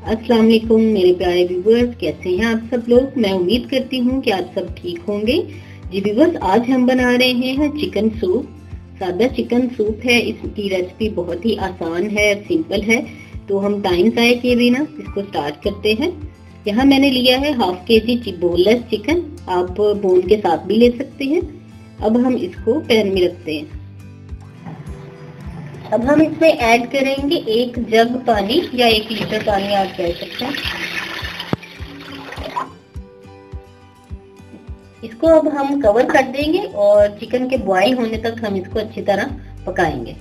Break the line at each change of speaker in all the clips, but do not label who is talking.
अस्सलाम वालेकुम मेरे प्यारे व्यूवर्स कैसे हैं आप सब लोग? मैं उम्मीद करती हूँ कि आप सब ठीक होंगे। जी व्यूवर्स आज हम बना रहे हैं चिकन सूप सादा चिकन सूप है, इसकी रेसिपी बहुत ही आसान है सिंपल है। तो हम टाइम ज़ाय किए बिना इसको स्टार्ट करते हैं। यहाँ मैंने लिया है half K G boneless chicken आप बोन के साथ भी ले सकते हैं। अब हम इसको पैन में रखते हैं। अब हम इसमें ऐड करेंगे एक जग पानी या एक लीटर पानी आप कह सकते हैं। इसको अब हम कवर कर देंगे और चिकन के बॉईल होने तक हम इसको अच्छी तरह पकाएँगे।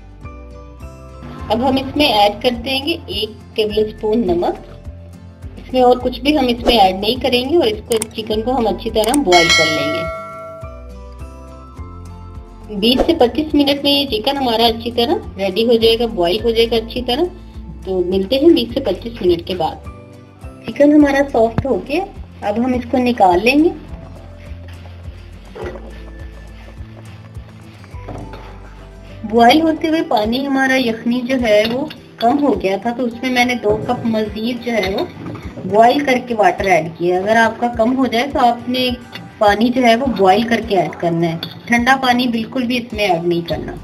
अब हम इसमें ऐड कर देंगे एक टेबल स्पून नमक। इसमें और कुछ भी हम इसमें ऐड नहीं करेंगे और इसको चिकन को हम अच्छी तरह बॉईल कर लेंगे। 20 से 25 मिनट में ये चिकन हमारा अच्छी तरह रेडी हो जाएगा बॉईल हो जाएगा अच्छी तरह। तो मिलते हैं 20 से 25 मिनट के बाद। चिकन हमारा सॉफ्ट हो गया। अब हम इसको निकाल लेंगे। बॉईल होते हुए पानी हमारा यखनी जो है वो कम हो गया था तो उसमें मैंने दो कप मजीद जो है वो बॉईल करके वाटर ऐड किया अगर आपका कम हो जाए तो आपने पानी जो है वो बॉईल करके ऐड करना है। ठंडा पानी बिल्कुल भी इसमें ऐड नहीं करना।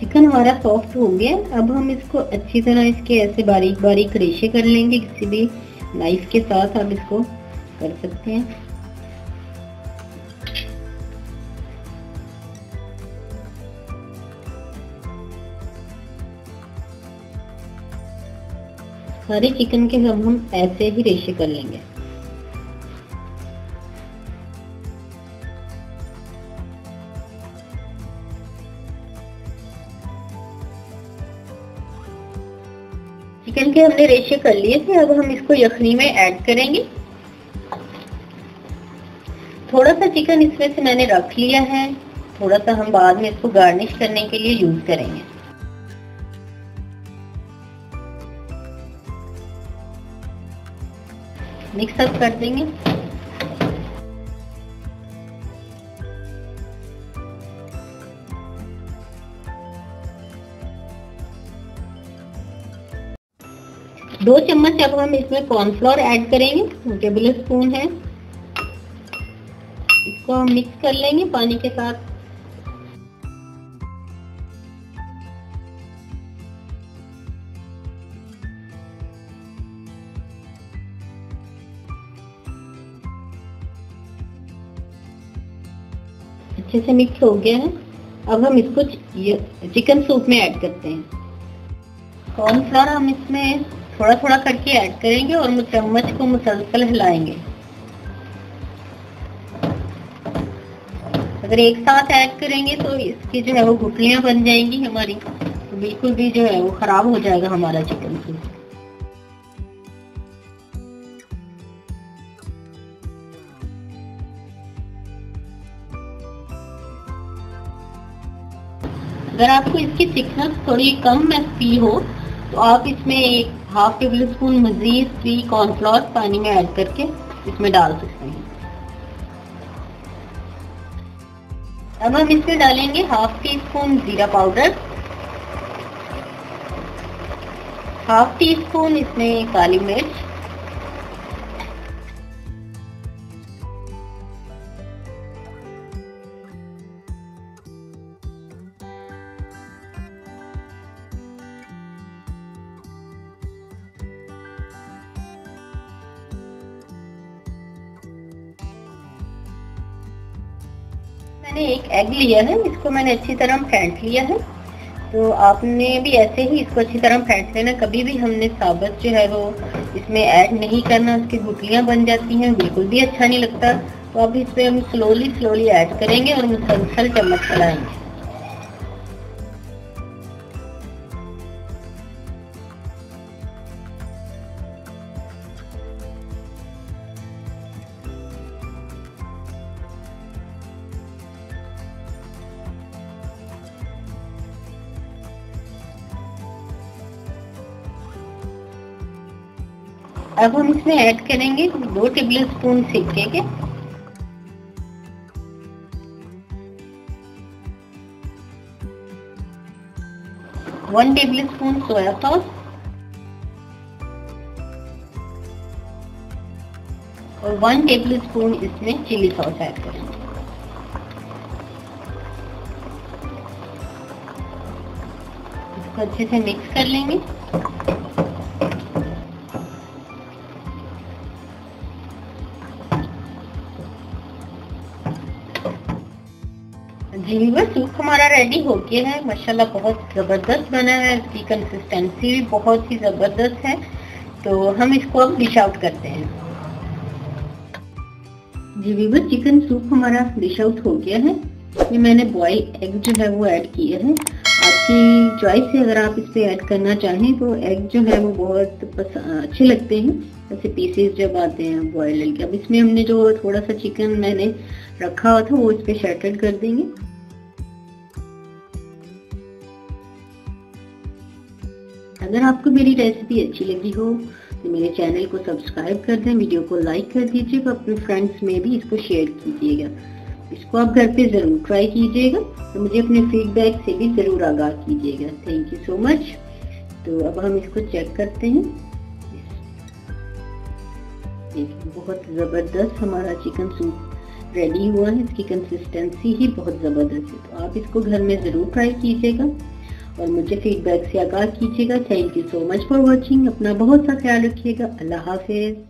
चिकन हमारा सॉफ्ट हो गया। अब हम इसको अच्छी तरह इसके ऐसे बारीक बारीक रेशे कर लेंगे। किसी भी नाइफ के साथ आप इसको कर सकते हैं। सारे चिकन के हम हम ऐसे ही रेशे कर लेंगे। चिकन के हमने रेशे कर लिए थे, अब हम इसको यखनी में ऐड करेंगे। थोड़ा सा चिकन इसमें से मैंने रख लिया है थोड़ा सा हम बाद में इसको गार्निश करने के लिए यूज़ करेंगे। मिक्स अप कर देंगे। दो चम्मच अब हम इसमें कॉर्नफ्लोर ऐड करेंगे टेबल स्पून है। इसको हम मिक्स कर लेंगे, पानी के साथ अच्छे से मिक्स हो गया है। अब हम इसको चिकन सूप में ऐड करते हैं। कॉर्नफ्लावर हम इसमें थोड़ा थोड़ा करके ऐड करेंगे और चम्मच को मुसलसल हिलाएँगे। अगर एक साथ ऐड करेंगे तो इसकी जो है वो गुटलियाँ बन जाएँगी हमारी। तो बिल्कुल भी जो है वो खराब हो जाएगा हमारा चिकन सूप अगर आपको इसकी थिकनेस थोड़ी कम फील हो तो आप इसमें एक हाफ़ टेबल स्पून मजीद भी कॉर्नफ्लोर पानी में ऐड करके इसमें डाल सकते हैं। अब हम इसमें डालेंगे हाफ़ टी स्पून जीरा पाउडर हाफ़ टी स्पून इसमें काली मिर्च। मैंने एक एग लिया है, इसको मैंने अच्छी तरह फेंट लिया है। तो आपने भी ऐसे ही इसको अच्छी तरह फेंट लेना, कभी भी हमने साबत जो है वो इसमें ऐड नहीं करना, उसकी गुटलियाँ बन जाती हैं, बिल्कुल भी अच्छा नहीं लगता। तो अब इसमें हम स्लोली स्लोली ऐड करेंगे और मुसलसल चम्मच चलाएँगे अब हम इसमें ऐड करेंगे दो टेबल स्पून सिक्के के। One tablespoon soya sauce और वन टेबल स्पून इसमें चिली सॉस ऐड करेंगे। इसको अच्छे से मिक्स कर लेंगे। जी सूप हमारा रेडी हो गया है। माशाल्लाह बहुत ज़बरदस्त बना है। इसकी कंसिस्टेंसी भी बहुत ही ज़बरदस्त है। तो हम इसको अब डिश आउट करते हैं। जी वीवर चिकन सूप हमारा डिश आउट हो गया है। ये मैंने बॉयल एग जो है वो ऐड किया है। आपकी चॉइस है अगर आप इस पर ऐड करना चाहें तो एग जो है वो बहुत अच्छे लगते हैं। ऐसे पीसेस जब आते हैं बॉयल के अब इसमें हमने जो थोड़ा सा चिकन मैंने रखा हुआ था, वो इस पर शैटर्ड कर देंगे। अगर आपको मेरी रेसिपी अच्छी लगी हो तो मेरे चैनल को सब्सक्राइब कर दें वीडियो को लाइक कर दीजिएगा अपने फ्रेंड्स में भी इसको शेयर कीजिएगा। इसको आप घर पे ज़रूर ट्राई कीजिएगा तो मुझे अपने फीडबैक से भी ज़रूर आगाह कीजिएगा। थैंक यू सो मच तो अब हम इसको चेक करते हैं। बहुत ज़बरदस्त हमारा चिकन सूप रेडी हुआ है। इसकी कंसिस्टेंसी ही बहुत ज़बरदस्त है। तो आप इसको घर में ज़रूर ट्राई कीजिएगा। और मुझे फीडबैक से आगाह कीजिएगा। Thank you so much for watching अपना बहुत सा ख्याल रखिएगा। अल्लाह हाफिज़।